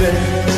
bed.